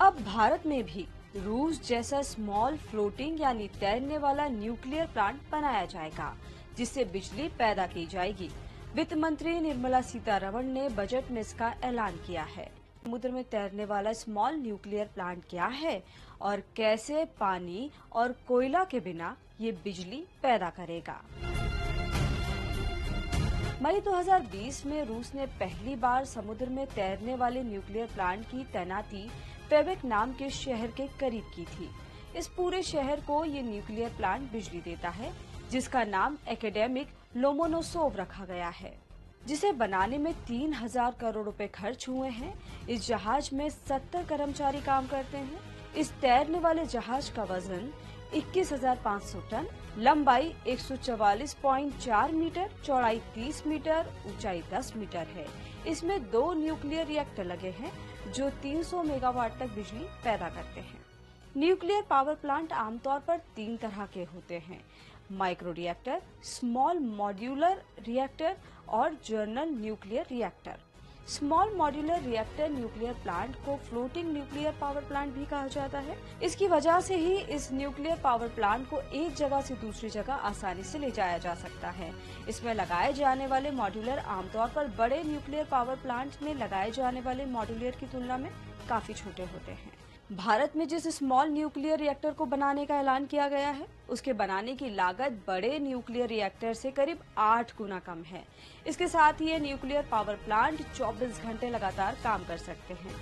अब भारत में भी रूस जैसा स्मॉल फ्लोटिंग यानी तैरने वाला न्यूक्लियर प्लांट बनाया जाएगा, जिससे बिजली पैदा की जाएगी। वित्त मंत्री निर्मला सीतारमण ने बजट में इसका ऐलान किया है। समुद्र में तैरने वाला स्मॉल न्यूक्लियर प्लांट क्या है? और कैसे पानी और कोयला के बिना ये बिजली पैदा करेगा? मई 2020 में रूस ने पहली बार समुद्र में तैरने वाले न्यूक्लियर प्लांट की तैनाती पेबेक नाम के शहर के करीब की थी। इस पूरे शहर को ये न्यूक्लियर प्लांट बिजली देता है, जिसका नाम एकेडेमिक लोमोनोसोव रखा गया है, जिसे बनाने में तीन हज़ार करोड़ रुपए खर्च हुए हैं। इस जहाज़ में सत्तर कर्मचारी काम करते हैं। इस तैरने वाले जहाज़ का वज़न 21,500 टन लंबाई 144.4 मीटर चौड़ाई 30 मीटर ऊंचाई 10 मीटर है। इसमें दो न्यूक्लियर रिएक्टर लगे हैं जो 300 मेगावाट तक बिजली पैदा करते हैं। न्यूक्लियर पावर प्लांट आमतौर पर तीन तरह के होते हैं। Micro reactor small modular reactor और general nuclear reactor. Small modular reactor nuclear plant को फ्लोटिंग न्यूक्लियर पावर प्लांट भी कहा जाता है। इसकी वजह से ही इस न्यूक्लियर पावर प्लांट को एक जगह से दूसरी जगह आसानी से ले जाया जा सकता है। इसमें लगाए जाने वाले मॉड्यूलर आमतौर पर बड़े न्यूक्लियर पावर प्लांट में लगाए जाने वाले मॉड्यूलर की तुलना में काफ़ी छोटे होते हैं। भारत में जिस स्मॉल न्यूक्लियर रिएक्टर को बनाने का ऐलान किया गया है, उसके बनाने की लागत बड़े न्यूक्लियर रिएक्टर से करीब आठ गुना कम है। इसके साथ ही ये न्यूक्लियर पावर प्लांट 24 घंटे लगातार काम कर सकते हैं।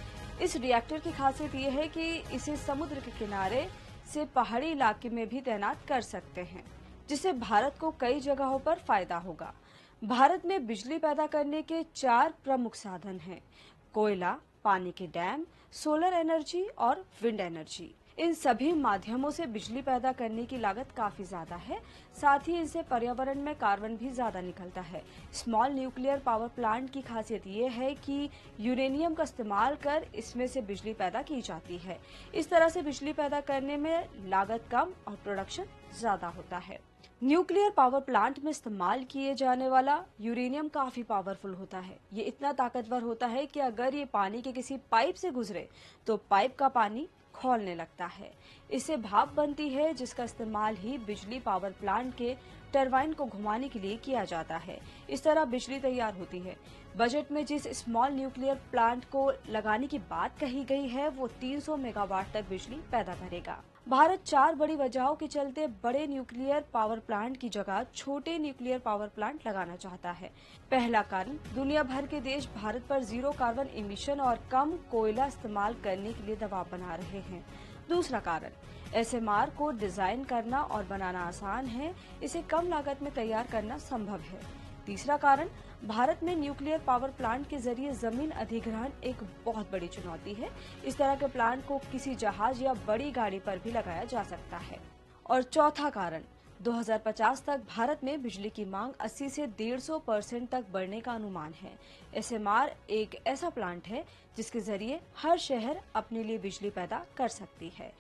इस रिएक्टर की खासियत ये है कि इसे समुद्र के किनारे से पहाड़ी इलाके में भी तैनात कर सकते हैं, जिससे भारत को कई जगहों पर फ़ायदा होगा। भारत में बिजली पैदा करने के चार प्रमुख साधन हैं, कोयला पानी के डैम सोलर एनर्जी और विंड एनर्जी। इन सभी माध्यमों से बिजली पैदा करने की लागत काफ़ी ज़्यादा है। साथ ही इनसे पर्यावरण में कार्बन भी ज़्यादा निकलता है। स्मॉल न्यूक्लियर पावर प्लांट की खासियत ये है कि यूरेनियम का इस्तेमाल कर इसमें से बिजली पैदा की जाती है। इस तरह से बिजली पैदा करने में लागत कम और प्रोडक्शन ज़्यादा होता है। न्यूक्लियर पावर प्लांट में इस्तेमाल किए जाने वाला यूरेनियम काफ़ी पावरफुल होता है। ये इतना ताकतवर होता है कि अगर ये पानी के किसी पाइप से गुजरे तो पाइप का पानी खोलने लगता है। इसे भाप बनती है जिसका इस्तेमाल ही बिजली पावर प्लांट के टरबाइन को घुमाने के लिए किया जाता है। इस तरह बिजली तैयार होती है। बजट में जिस स्मॉल न्यूक्लियर प्लांट को लगाने की बात कही गई है, वो 300 मेगावाट तक बिजली पैदा करेगा। भारत चार बड़ी वजहों के चलते बड़े न्यूक्लियर पावर प्लांट की जगह छोटे न्यूक्लियर पावर प्लांट लगाना चाहता है। पहला कारण, दुनिया भर के देश भारत पर ज़ीरो कार्बन इमिशन और कम कोयला इस्तेमाल करने के लिए दबाव बना रहे हैं। दूसरा कारण, एसएमआर को डिज़ाइन करना और बनाना आसान है, इसे कम लागत में तैयार करना संभव है। तीसरा कारण, भारत में न्यूक्लियर पावर प्लांट के ज़रिए ज़मीन अधिग्रहण एक बहुत बड़ी चुनौती है। इस तरह के प्लांट को किसी जहाज़ या बड़ी गाड़ी पर भी लगाया जा सकता है। और चौथा कारण 2050 तक भारत में बिजली की मांग 80 से 150 परसेंट तक बढ़ने का अनुमान है। एसएमआर एक ऐसा प्लांट है जिसके ज़रिए हर शहर अपने लिए बिजली पैदा कर सकती है।